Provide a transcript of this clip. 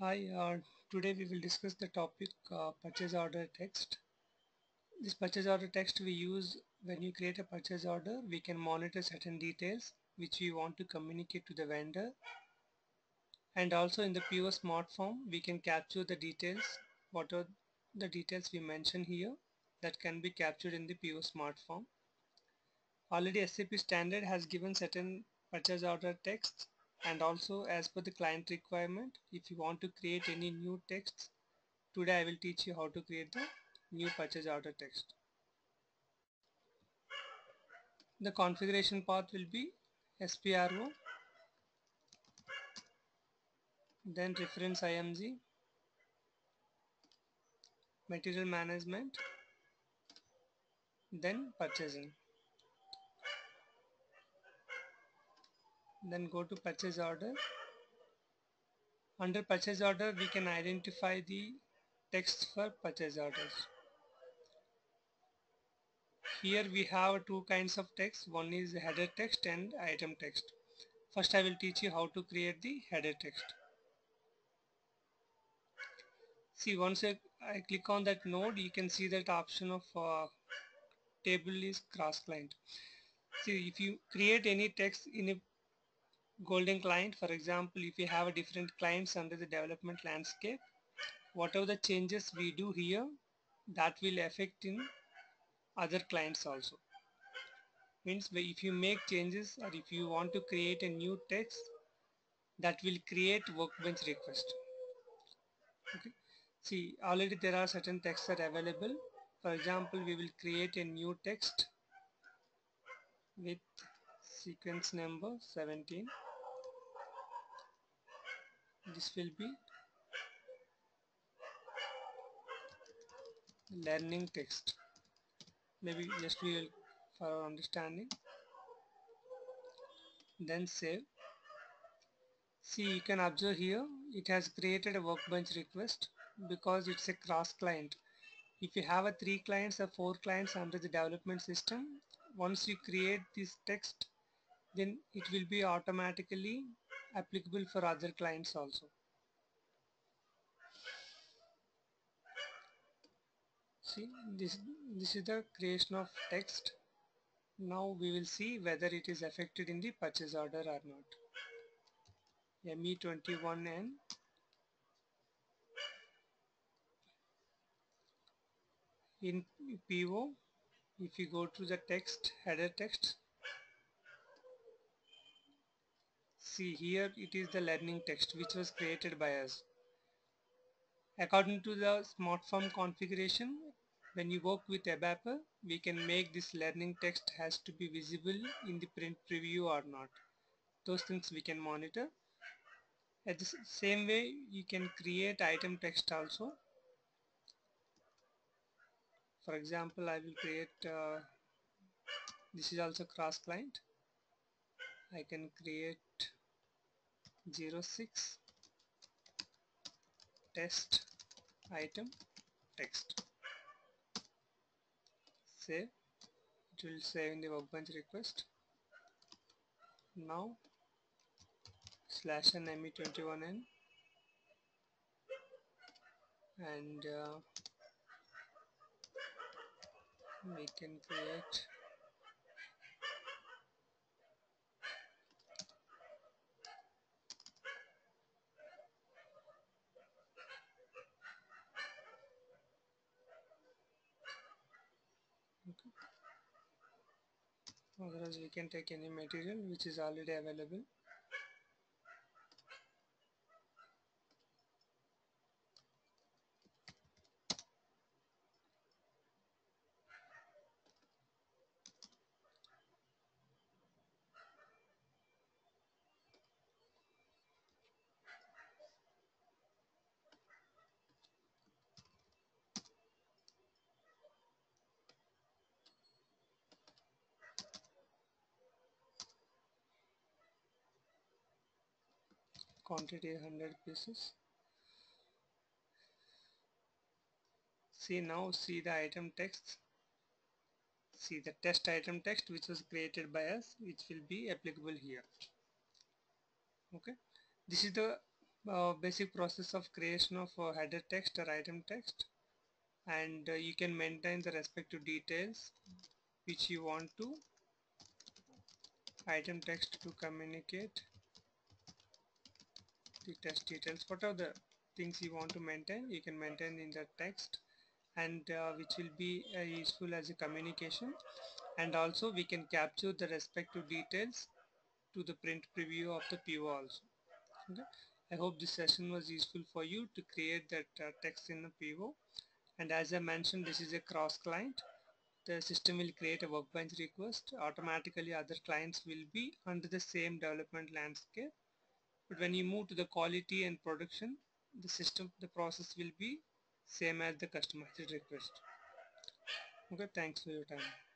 Hi, uh, today we will discuss the topic uh, purchase order text. This purchase order text we use when you create a purchase order, we can monitor certain details which we want to communicate to the vendor. And also in the PO smart form, we can capture the details, what are the details we mention here that can be captured in the PO smart form. Already SAP standard has given certain purchase order text and also as per the client requirement if you want to create any new text today I will teach you how to create the new purchase order text. The configuration path will be SPRO then reference IMG material management then purchasing then go to purchase order. Under purchase order we can identify the text for purchase orders. Here we have two kinds of text. One is header text and item text. First I will teach you how to create the header text. See once I, click on that node you can see that option of uh, table is cross client see if you create any text in a golden client. For example if you have a different clients under the development landscape whatever the changes we do here that will affect in other clients also. Means if you make changes or if you want to create a new text that will create workbench request. Okay. See already there are certain texts are available. For example we will create a new text with sequence number 17 this will be learning text. Maybe just we will for our understanding. Then save. See you can observe here it has created a workbench request because it's a cross client. If you have a three clients or four clients under the development system once you create this text then it will be automatically applicable for other clients also. See this this is the creation of text. Now we will see whether it is affected in the purchase order or not. ME21N in PO if you go to the text header text see here it is the learning text which was created by us. According to the smart form configuration when you work with ABAP we can make this learning text has to be visible in the print preview or not. Those things we can monitor. At the same way you can create item text also. For example I will create uh, this is also cross client. I can create 06 test item text. Save it will save in the workbench request. Now slash n me21n and uh, we can create otherwise we can take any material which is already available quantity 100 pieces. See now see the item text. See the test item text which was created by us which will be applicable here. Okay. This is the uh, basic process of creation of uh, header text or item text. And uh, you can maintain the respective details which you want to. Item text to communicate the text details. What are the things you want to maintain? You can maintain in the text and uh, which will be uh, useful as a communication. And also we can capture the respective details to the print preview of the PO also. Okay? I hope this session was useful for you to create that uh, text in the PO and as I mentioned this is a cross client. The system will create a workbench request. Automatically other clients will be under the same development landscape but when you move to the quality and production the system the process will be same as the customized request. Okay thanks for your time